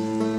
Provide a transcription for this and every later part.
you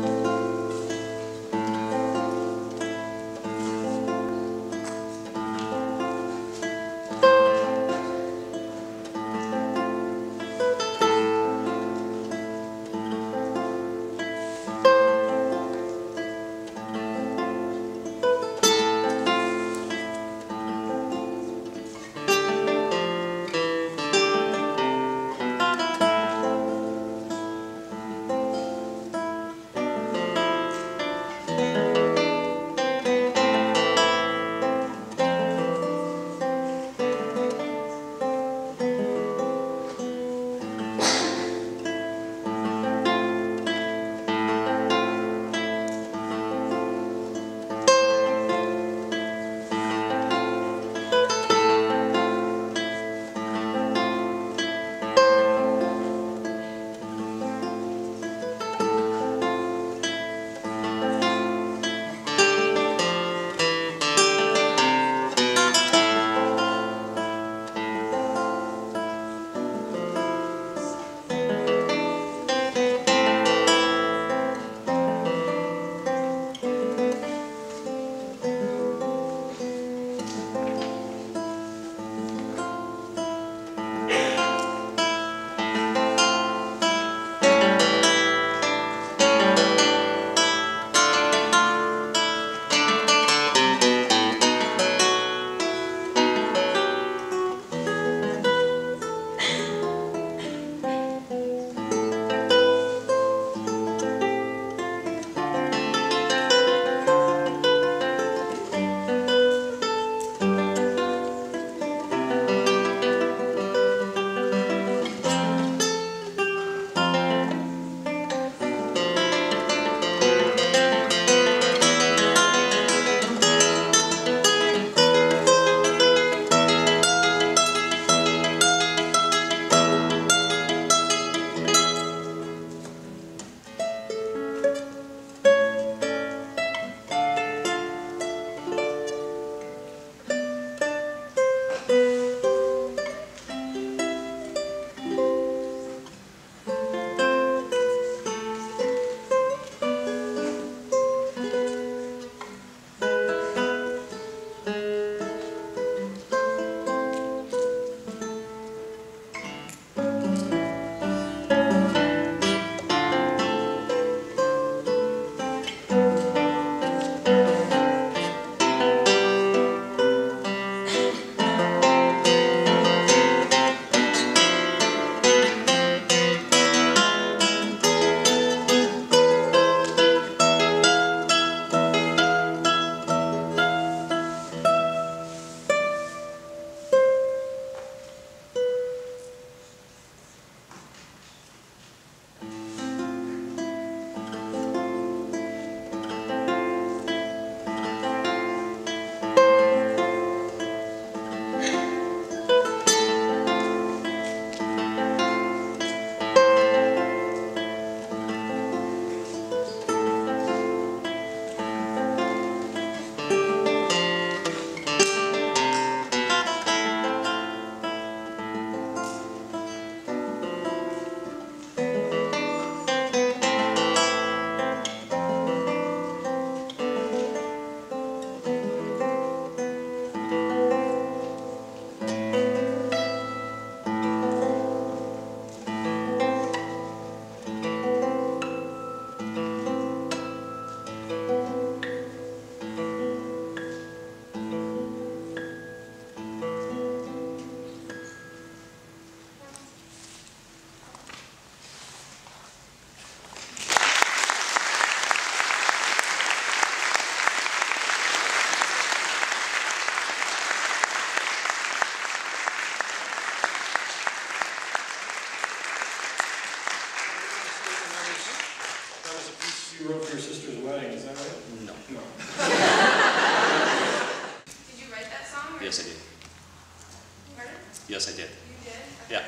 Yes, I did. You did? Yeah.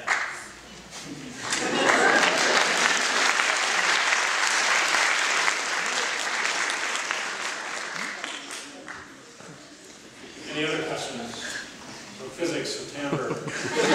Any other questions? So physics September.